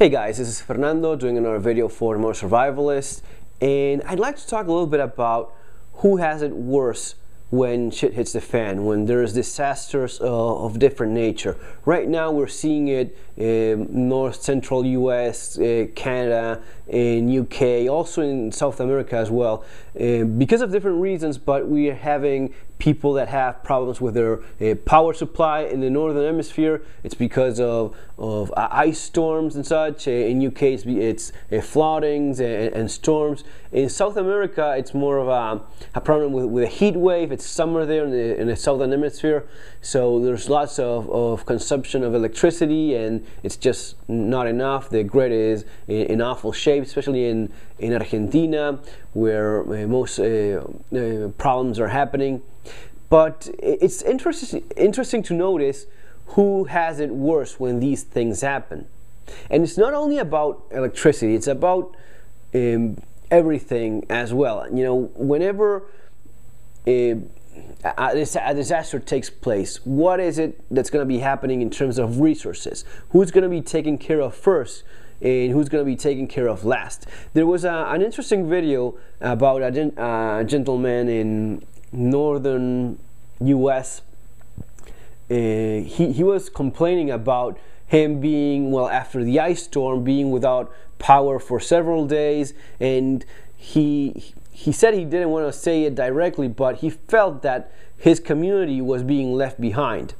Hey guys, this is Fernando doing another video for Modern Survivalist, and I'd like to talk a little bit about who has it worse when shit hits the fan, when there's disasters uh, of different nature. Right now, we're seeing it in north central US, uh, Canada, in UK, also in South America as well, uh, because of different reasons. But we are having people that have problems with their uh, power supply in the northern hemisphere. It's because of, of uh, ice storms and such. Uh, in UK, it's, it's floodings and, and, storms. In South America, it's more of a, a problem with, with a heat wave. It's summer there in the, in the southern hemisphere, so there's lots of, of consumption of electricity, and it's just not enough. The grid is in, in awful shape, especially in, in Argentina, where most problems are happening. But it's interesting, interesting to notice who has it worse when these things happen. And it's not only about electricity, it's about um, everything as well. You know, whenever uh, a, a disaster takes place, what is it that's going to be happening in terms of resources? Who's going to be taken care of first? and who's going to be taken care of last. There was a, an interesting video about a, gen, a gentleman in northern U.S. Uh, he he was complaining about him being well after the ice storm being without power for several days and he he said he didn't want to say it directly but he felt that his community was being left behind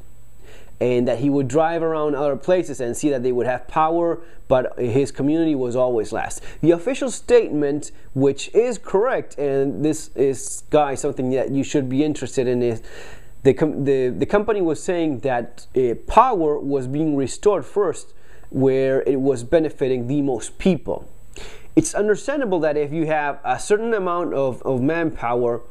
and that he would drive around other places and see that they would have power, but his community was always last. The official statement, which is correct, and this is, guys, something that you should be interested in, is the, com- the, the company was saying that uh, power was being restored first where it was benefiting the most people. It's understandable that if you have a certain amount of, of manpower,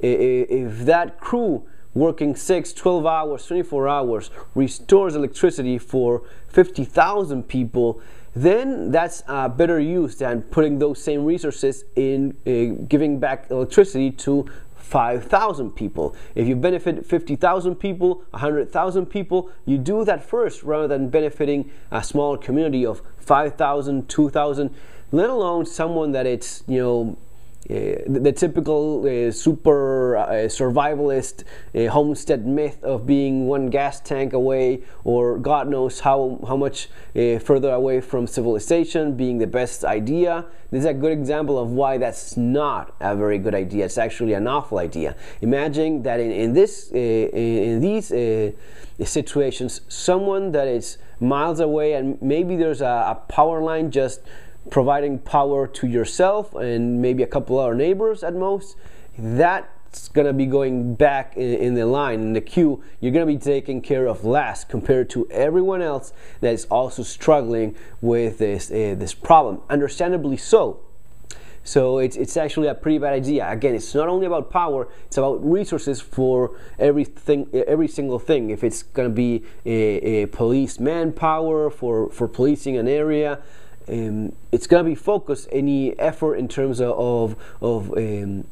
if that crew working 6, 12 hours, 24 hours restores electricity for 50,000 people, then that's a better use than putting those same resources in uh, giving back electricity to 5,000 people. If you benefit 50,000 people, 100,000 people, you do that first rather than benefiting a small community of 5,000, 2,000, let alone someone that it's, you know, uh, the, the, typical uh, super uh, survivalist homestead myth of being one gas tank away or God knows how, how much further away from civilization being the best idea. This is a good example of why that's not a very good idea. It's actually an awful idea. Imagine that in, in, this, in these situations, someone that is miles away and maybe there's a, a power line just providing power to yourself and maybe a couple other neighbors at most, that's going to be going back in, in, the line, in the queue. You're going to be taken care of last compared to everyone else that is also struggling with this, uh, this problem. Understandably so. So it's, it's actually a pretty bad idea. Again, it's not only about power, it's about resources for everything, every single thing. If it's going to be a, a police manpower for, for policing an area, um, it's going to be focused any effort in terms of of, um,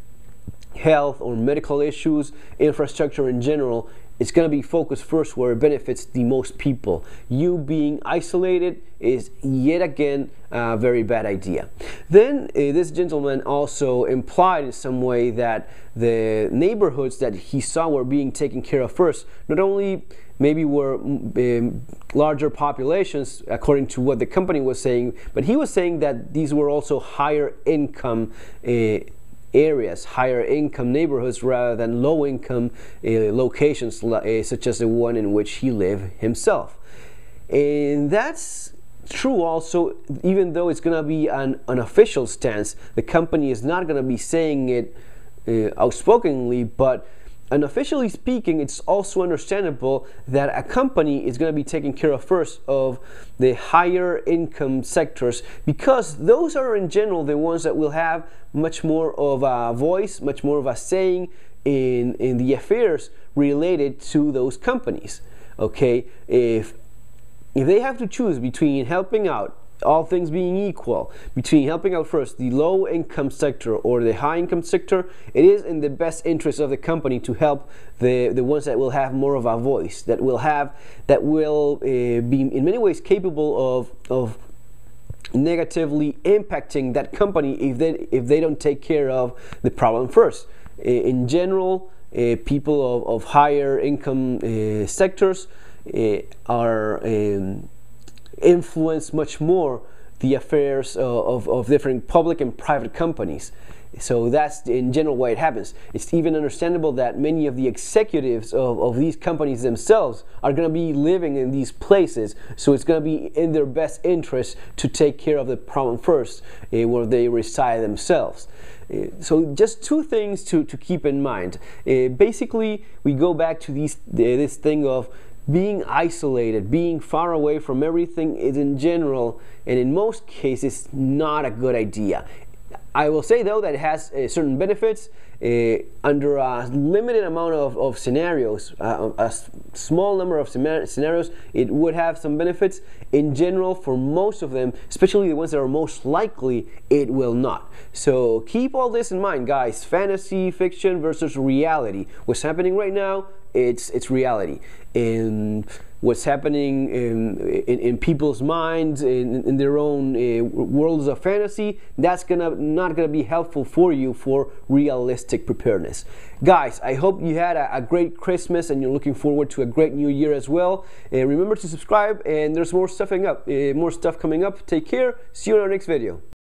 health or medical issues, infrastructure in general. It's going to be focused first where it benefits the most people. You being isolated is yet again a very bad idea. Then uh, this gentleman also implied in some way that the neighborhoods that he saw were being taken care of first, not only maybe were um, larger populations according to what the company was saying, but he was saying that these were also higher income uh, areas, higher income neighborhoods rather than low income uh, locations uh, such as the one in which he lived himself. And that's true also, even though it's going to be an, an official stance, the company is not going to be saying it uh, outspokenly, but unofficially speaking, it's also understandable that a company is going to be taking care of first of the higher income sectors because those are in general the ones that will have much more of a voice, much more of a saying in, in the affairs related to those companies. Okay, if if they have to choose between helping out all things being equal, between helping out first the low income sector or the high income sector, it is in the best interest of the company to help the, the ones that will have more of a voice, that will have, that will uh, be in many ways capable of, of negatively impacting that company if they if they don't take care of the problem first. In general, uh, people of, of, higher income uh, sectors uh, are um, influenced much more the affairs of, of different public and private companies. So that's in general why it happens. It's even understandable that many of the executives of, of these companies themselves are going to be living in these places. So it's going to be in their best interest to take care of the problem first, uh, where they reside themselves. Uh, so just two things to, to keep in mind. Uh, basically, we go back to these, this thing of being isolated, being far away from everything is in general and in most cases not a good idea. I will say though that it has uh, certain benefits uh, under a limited amount of, of scenarios, uh, a small number of scenarios, it would have some benefits. In general, for most of them, especially the ones that are most likely, it will not. So keep all this in mind, guys. Fantasy fiction versus reality. What's happening right now it's it's reality and what's happening in, in, in people's minds in, in their own uh, worlds of fantasy that's gonna not gonna be helpful for you for realistic preparedness. Guys i hope you had a, a great christmas and you're looking forward to a great new year as well. Uh, remember to subscribe and there's more stuff up uh, more stuff coming up. Take care. See you in our next video